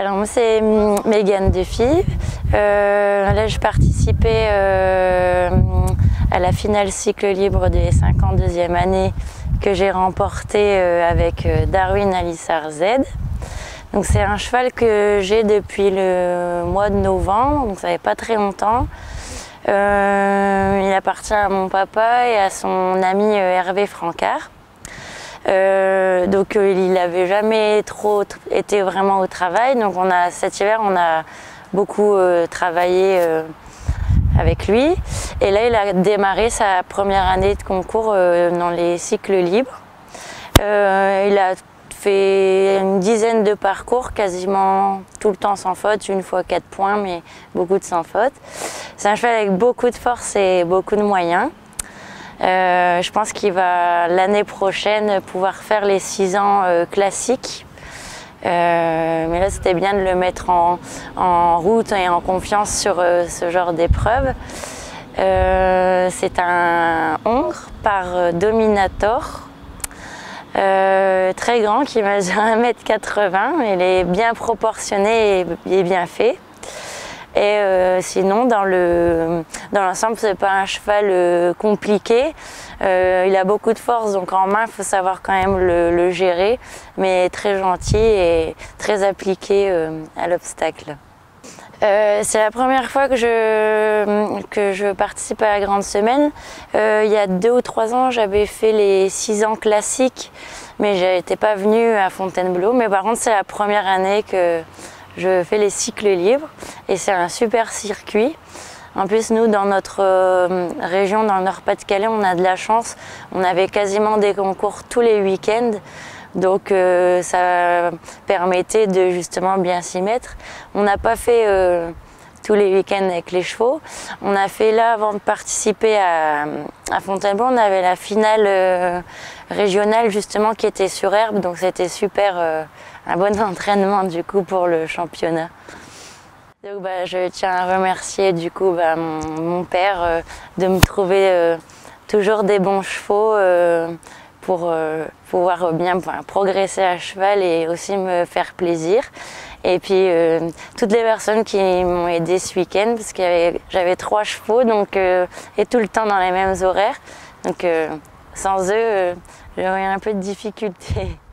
Alors moi c'est Mégane Defille. Euh, là je participais euh, à la finale cycle libre des 52e année que j'ai remporté euh, avec euh, Darwin Alissar Z. Donc c'est un cheval que j'ai depuis le mois de novembre, donc ça fait pas très longtemps. Euh, il appartient à mon papa et à son ami Hervé Francard. Euh, donc euh, il n'avait jamais trop été vraiment au travail. Donc on a cet hiver on a beaucoup euh, travaillé avec lui. Et là il a démarré sa première année de concours dans les cycles libres. il a fait une dizaine de parcours, quasiment tout le temps sans faute, une fois quatre points, mais beaucoup de sans faute. C'est un cheval avec beaucoup de force et beaucoup de moyens. Euh, je pense qu'il va l'année prochaine pouvoir faire les 6 ans euh, classiques. Euh, mais là, c'était bien de le mettre en, route et en confiance sur ce genre d'épreuve. C'est un Hongre par Dominator. très grand qui mesure 1m80, il est bien proportionné et bien fait. Et euh, sinon, dans le dans l'ensemble, c'est pas un cheval euh, compliqué. Euh, il a beaucoup de force, donc en main, il faut savoir quand même le, gérer, mais très gentil et très appliqué à l'obstacle. C'est la première fois que je, participe à la Grande Semaine. Il y a deux ou trois ans, j'avais fait les six ans classiques, mais je n'étais pas venue à Fontainebleau. Mais par contre, c'est la première année que, je fais les cycles libres et c'est un super circuit. En plus, nous, dans notre euh, région, dans le Nord-Pas-de-Calais, on a de la chance. On avait quasiment des concours tous les week-ends. Donc euh, ça permettait de justement bien s'y mettre. On n'a pas fait euh, tous les week-ends avec les chevaux. On a fait là, avant de participer à, Fontainebleau, on avait la finale euh, régionale justement qui était sur herbe. Donc c'était super, euh, un bon entraînement du coup pour le championnat. Donc bah, je tiens à remercier du coup bah, mon, père euh, de me trouver toujours des bons chevaux pour pouvoir bien enfin, progresser à cheval et aussi me faire plaisir. Et puis euh, toutes les personnes qui m'ont aidé ce week-end, parce que j'avais trois chevaux donc, euh, et tout le temps dans les mêmes horaires. Donc sans eux, j'aurais un peu de difficulté.